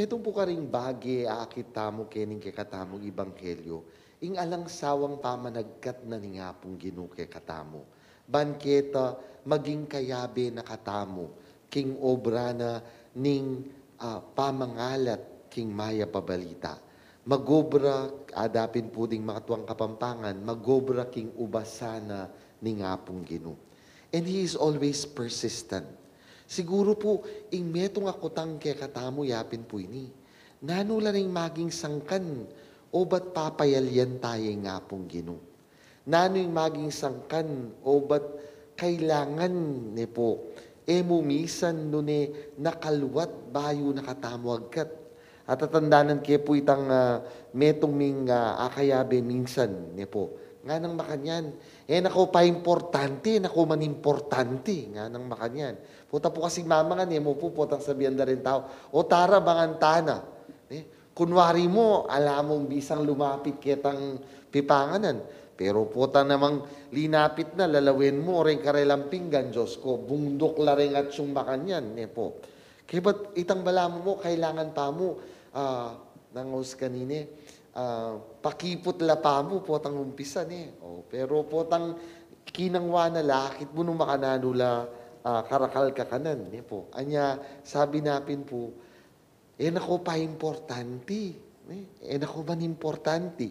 Metong po ka ring bagi aakit tamo kening ke katamong ibanghelyo, ing alang sawang pamanagkat na ni nga pong ginu ke katamo. Banketa maging kayabe na katamo, king obra na ning ah, pamangalat king maya pabalita. Magobra, adapin po ding makatuwang kapampangan, magobra king ubasana ni nga pong ginu. And he is always persistent. Siguro po, ing metong akutang kay katamo yapin po ini. Nanula ring maging sangkan, o ba't papayalyan tayo nga pong ginu. Nano yung maging sangkan, o ba't kailangan ni po, e mumisan no ne nakalwat bayo nakatamo agkat. At tatandanan kay po itang ah, metong ming ah, akayabe minsan ni po. Nga nang makanyan. Eh nako pa importante, nako man importante. Nga nang makanyan. Puta po kasi mama nga niya mo po sabihan na rin tao. O tara bangantana. Eh, kunwari mo, alam mong bisang lumapit kitang pipanganan. Pero puta namang linapit na, lalawin mo, rin karelang pinggan, Diyos ko, bundok la rin at siyong makanyan. Eh po. Kaya ba't itang balamo mo, kailangan pa mo, ah, nangos kanine, ah, pakipot la pa mo, potang umpisan eh. Oh, pero potang kinangwa na lakit mo nung makananula, ah, karakal ka kanan. Eh po. Anya, sabi napin po, eh nako pa importante. Eh, eh nako man importante.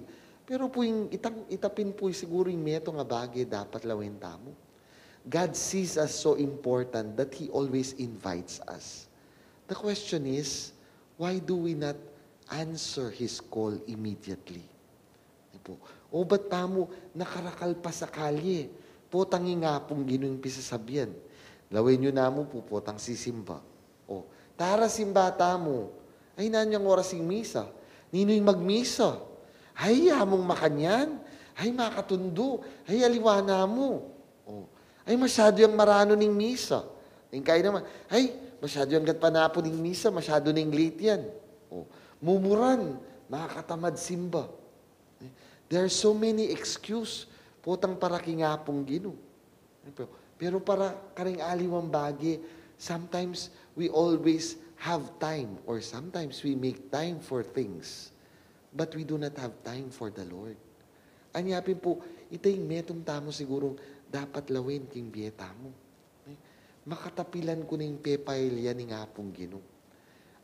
Pero po yung itang, itapin po siguro yung meto nga bagay dapat lawin tamo. God sees us so important that He always invites us. The question is, why do we not answer His call immediately? Po? O ba't tamo nakarakal pa sa kalye? Potang nga pong ginuing pisasabihan. Lawin nyo na mo po, potang sisimba. O, tara simba tamo. Ay nanyang oras yung misa. Nino'y magmisa. Ay, among makanyan. Ay, makatundo. Ay, aliwana mo. O, ay, masyado yung marano ng misa. Yung kaya naman, ay, masyado yung gatpanapo ng misa, masyado ng late yan. O, mumuran, makakatamad simba. There are so many excuse. Potang para kingapong gino. Pero, para karing aliwang bagi, sometimes we always have time or sometimes we make time for things but we do not have time for the Lord. Anyapin po, ito yung metong tamo siguro dapat lawin king biyeta mo. Makatapilan ko ning pepailya ni nga pong gino.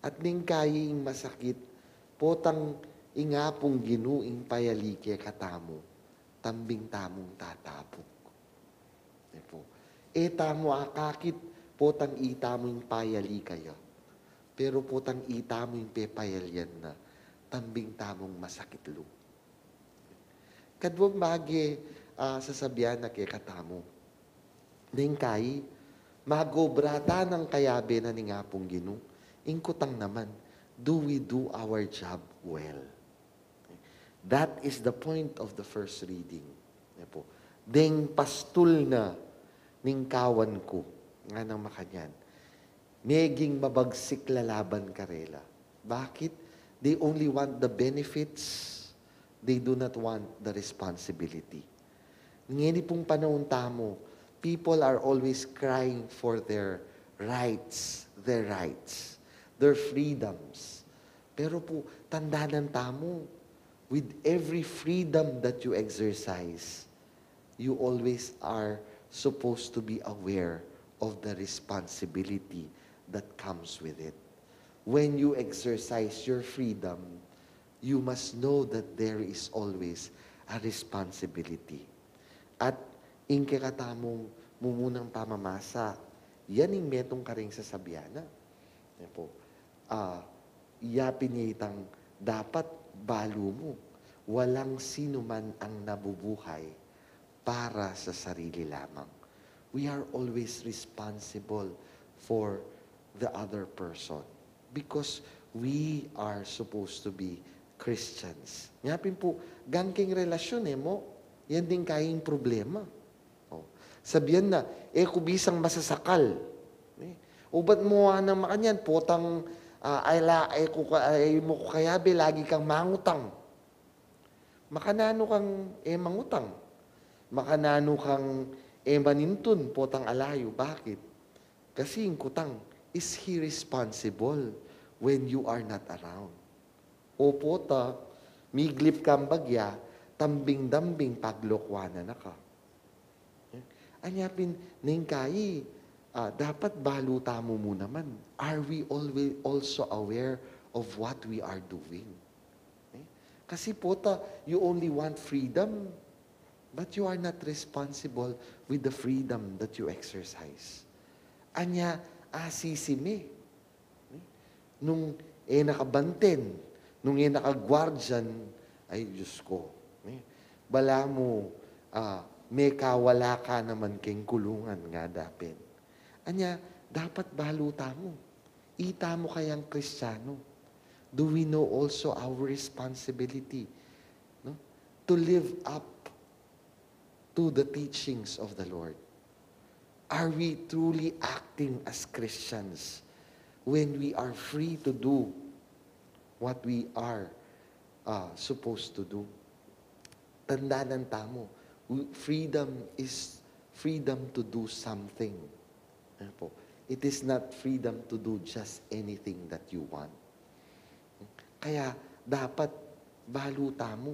At ning kaying masakit, potang ingapong ginu ing payalike katamo, tambing tamong tatapok. Eh po. E tamo akakit, potang ita mo yung payali kayo. Pero potang ita mo yung pepayalyan na, tambing tamong masakit lo. Kadwang bagi ah, sasabihan na kay katamo. Ning kay, magobrata ng kayabe na ni nga pong ginu, ingkutang naman, do we do our job well? That is the point of the first reading. Po. Deng pastul na ning kawan ko, nga nang makanyan, meging mabagsik lalaban karela. Bakit? They only want the benefits. They do not want the responsibility. Ngini pong panahon tamo, people are always crying for their rights, their rights, their freedoms. Pero po, tandaan tamo, with every freedom that you exercise, you always are supposed to be aware of the responsibility that comes with it. When you exercise your freedom, you must know that there is always a responsibility. At ingke katamong mumunang pamamasa, yan yung metong karing sasabiana. Yan po. Ah, iyapin niya itang dapat balo mo. Walang sino man ang nabubuhay para sa sarili lamang. We are always responsible for the other person because we are supposed to be Christians. Ngapin po, gangking relasyon eh mo, yan din kayong problema. Oh. Sabihan na, eh kubisang masasakal. Eh, o ba't mo na makanyan, potang ah, ay, la, ay, ay mo ko kayabe, lagi kang mangutang. Makanano kang eh mangutang. Makanano kang eh manintun, potang alayo. Bakit? Kasi yung kutang, is he responsible when you are not around. Opo ta, miglip kang bagya, tambing-dambing paglokwana na ka. Anyapin, ningkayi, ah, dapat baluta mo mo naman. Are we always also aware of what we are doing? Eh? Kasi po ta, you only want freedom, but you are not responsible with the freedom that you exercise. Anya, asisime. Eh? Nung eh nakabanten, nung eh nakagwardyan, ay Diyos ko, eh, bala mo, ah, may kawala ka naman keng kulungan nga dapin. Anya, dapat baluta mo. Ita mo kayang kristyano. Do we know also our responsibility no? to live up to the teachings of the Lord? Are we truly acting as Christians when we are free to do what we are uh, supposed to do? Tandaan tamo, we- freedom is freedom to do something. Ano po? It is not freedom to do just anything that you want. Kaya dapat baluta mo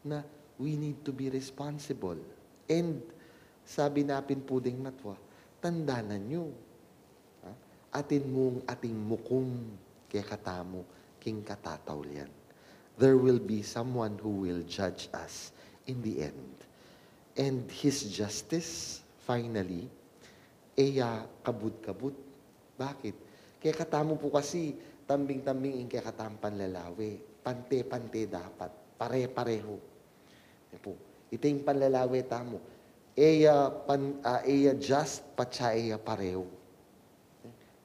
na we need to be responsible. And sabi napin puding matwa, tandanan nyo. Atin mong ating mukum kay katamo king katatawlian. There will be someone who will judge us in the end. And His justice, finally, eya kabut-kabut. Bakit? Kaya katamo po kasi, tambing-tambing in kaya katampan lalawi. Pante-pante dapat. Pare-pareho. Po. Ito yung panlalawi tamo. Eya, pan, ah, eya just, patsa eya pareho.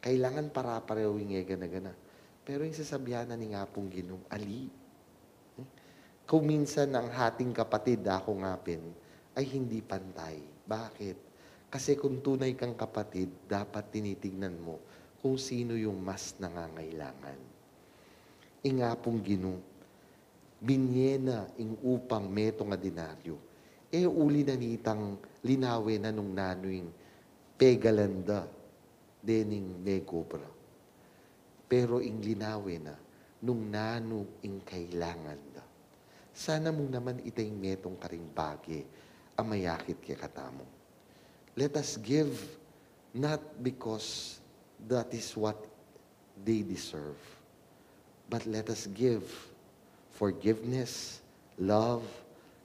Kailangan para pareho yung ega na gana. Pero yung sasabihan na ni nga pong ginong, ali. Kung minsan ang hating kapatid ako ngapin ay hindi pantay. Bakit? Kasi kung tunay kang kapatid, dapat tinitignan mo kung sino yung mas nangangailangan. Inga pong ginong, binyena ing upang meto nga dinaryo. E uli na nitang linawe na nung nanoing pegalanda dening negobra. Pero ing linawe na nung nano ing kailangan da. Sana mong naman itay metong karing bagi ang mayakit kay katamo. Let us give not because that is what they deserve, but let us give forgiveness, love,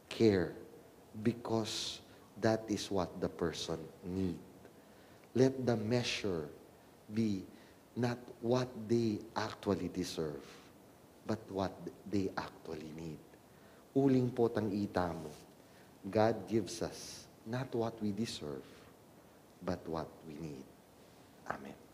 care, because that is what the person need. Let the measure be not what they actually deserve, but what they actually need. Uling po tang ita mo, God gives us not what we deserve, but what we need. Amen.